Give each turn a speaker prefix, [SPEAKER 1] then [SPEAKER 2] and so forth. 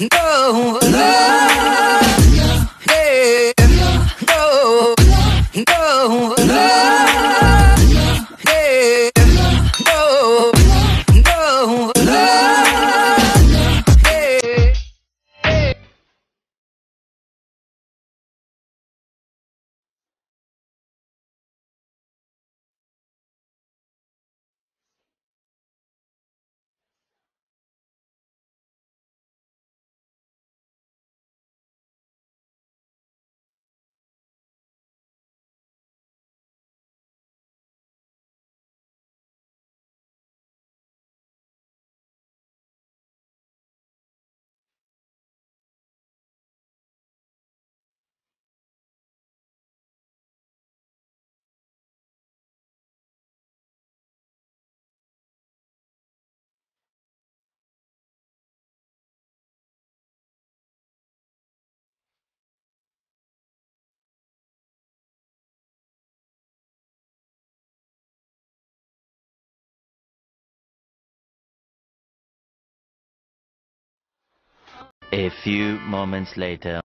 [SPEAKER 1] No.
[SPEAKER 2] A few moments later.